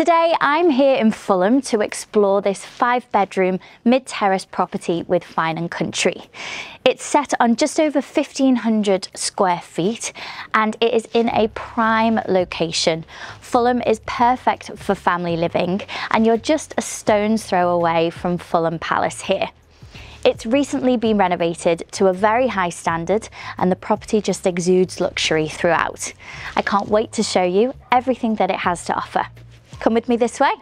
Today I'm here in Fulham to explore this five bedroom mid-terrace property with Fine and Country. It's set on just over 1500 square feet and it is in a prime location. Fulham is perfect for family living and you're just a stone's throw away from Fulham Palace here. It's recently been renovated to a very high standard and the property just exudes luxury throughout. I can't wait to show you everything that it has to offer. Come with me this way.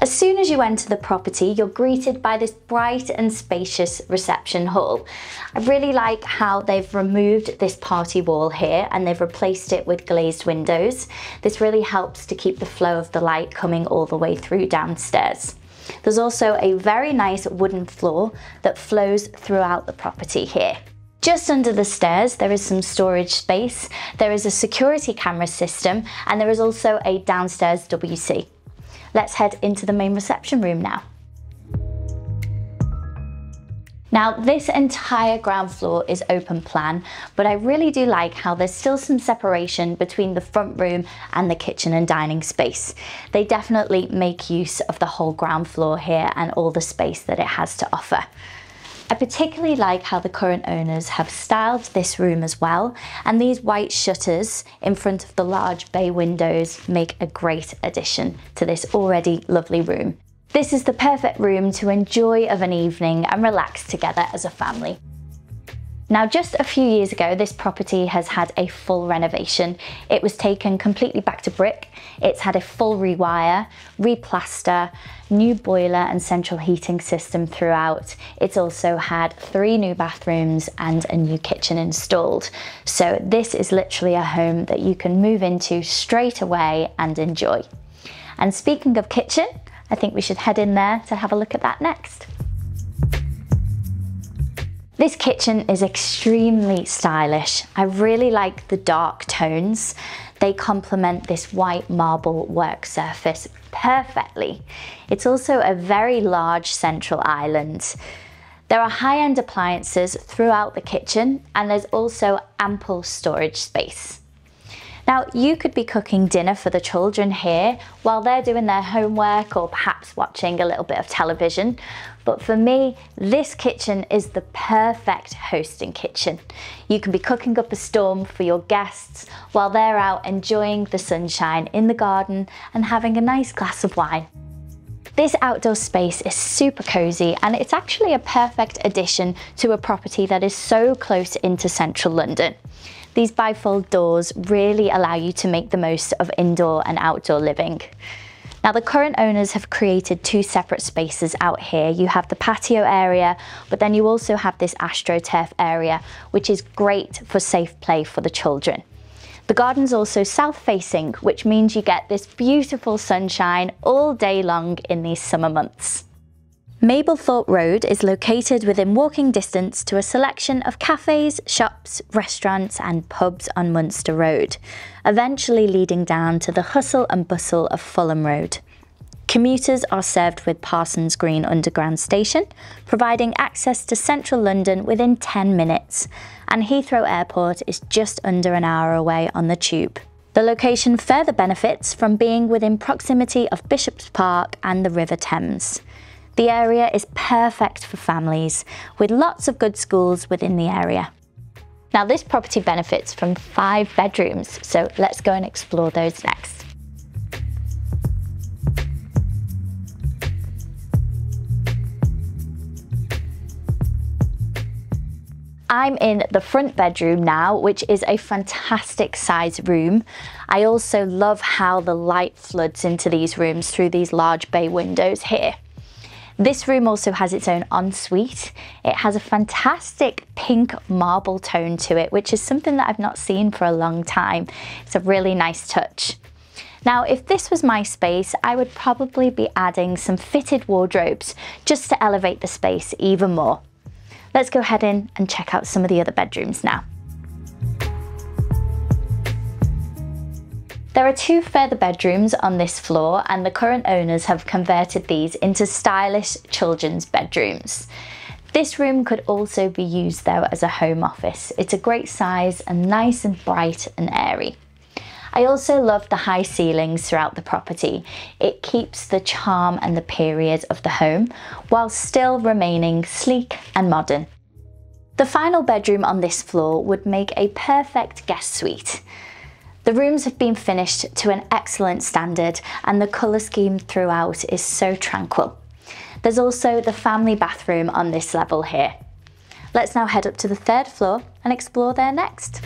As soon as you enter the property, you're greeted by this bright and spacious reception hall. I really like how they've removed this party wall here and they've replaced it with glazed windows. This really helps to keep the flow of the light coming all the way through downstairs. There's also a very nice wooden floor that flows throughout the property here. Just under the stairs, there is some storage space, there is a security camera system, and there is also a downstairs WC. Let's head into the main reception room now. Now this entire ground floor is open plan, but I really do like how there's still some separation between the front room and the kitchen and dining space. They definitely make use of the whole ground floor here and all the space that it has to offer. I particularly like how the current owners have styled this room as well and these white shutters in front of the large bay windows make a great addition to this already lovely room. This is the perfect room to enjoy of an evening and relax together as a family. Now, just a few years ago, this property has had a full renovation. It was taken completely back to brick. It's had a full rewire, replaster, new boiler and central heating system throughout. It's also had three new bathrooms and a new kitchen installed. So this is literally a home that you can move into straight away and enjoy. And speaking of kitchen, I think we should head in there to have a look at that next. This kitchen is extremely stylish. I really like the dark tones. They complement this white marble work surface perfectly. It's also a very large central island. There are high-end appliances throughout the kitchen and there's also ample storage space. Now, you could be cooking dinner for the children here while they're doing their homework or perhaps watching a little bit of television. But for me, this kitchen is the perfect hosting kitchen. You can be cooking up a storm for your guests while they're out enjoying the sunshine in the garden and having a nice glass of wine. This outdoor space is super cozy and it's actually a perfect addition to a property that is so close into central London. These bifold doors really allow you to make the most of indoor and outdoor living. Now the current owners have created two separate spaces out here. You have the patio area, but then you also have this astroturf area, which is great for safe play for the children. The garden's also south facing, which means you get this beautiful sunshine all day long in these summer months. Mablethorpe Road is located within walking distance to a selection of cafes, shops, restaurants and pubs on Munster Road, eventually leading down to the hustle and bustle of Fulham Road. Commuters are served with Parsons Green Underground Station, providing access to central London within 10 minutes, and Heathrow Airport is just under an hour away on the tube. The location further benefits from being within proximity of Bishop's Park and the River Thames. The area is perfect for families, with lots of good schools within the area. Now this property benefits from five bedrooms, so let's go and explore those next. I'm in the front bedroom now, which is a fantastic size room. I also love how the light floods into these rooms through these large bay windows here. This room also has its own ensuite. It has a fantastic pink marble tone to it, which is something that I've not seen for a long time. It's a really nice touch. Now, if this was my space, I would probably be adding some fitted wardrobes just to elevate the space even more. Let's go ahead in and check out some of the other bedrooms now. There are two further bedrooms on this floor and the current owners have converted these into stylish children's bedrooms. This room could also be used though as a home office. It's a great size and nice and bright and airy. I also love the high ceilings throughout the property. It keeps the charm and the period of the home while still remaining sleek and modern. The final bedroom on this floor would make a perfect guest suite. The rooms have been finished to an excellent standard and the colour scheme throughout is so tranquil. There's also the family bathroom on this level here. Let's now head up to the third floor and explore there next.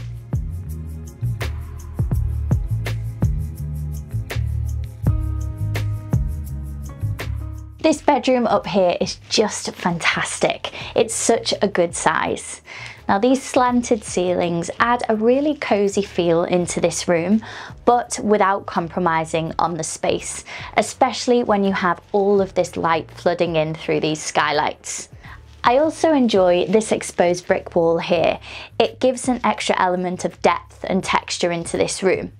This bedroom up here is just fantastic. It's such a good size. Now these slanted ceilings add a really cozy feel into this room, but without compromising on the space, especially when you have all of this light flooding in through these skylights. I also enjoy this exposed brick wall here. It gives an extra element of depth and texture into this room.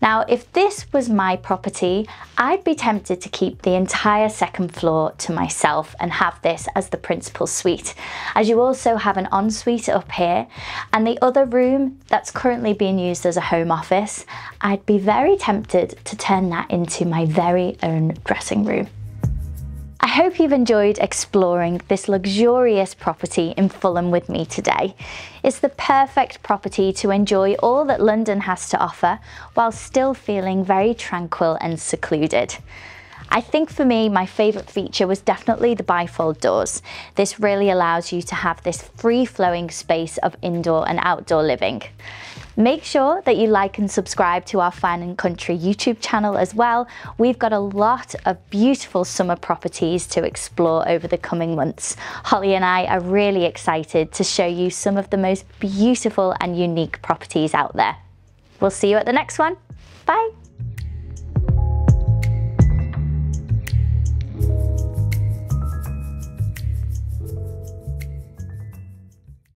Now, if this was my property, I'd be tempted to keep the entire second floor to myself and have this as the principal suite, as you also have an ensuite up here, and the other room that's currently being used as a home office, I'd be very tempted to turn that into my very own dressing room. I hope you've enjoyed exploring this luxurious property in Fulham with me today. It's the perfect property to enjoy all that London has to offer while still feeling very tranquil and secluded. I think for me, my favourite feature was definitely the bifold doors. This really allows you to have this free-flowing space of indoor and outdoor living. Make sure that you like and subscribe to our Fine and Country YouTube channel as well. We've got a lot of beautiful summer properties to explore over the coming months. Holly and I are really excited to show you some of the most beautiful and unique properties out there. We'll see you at the next one. Bye.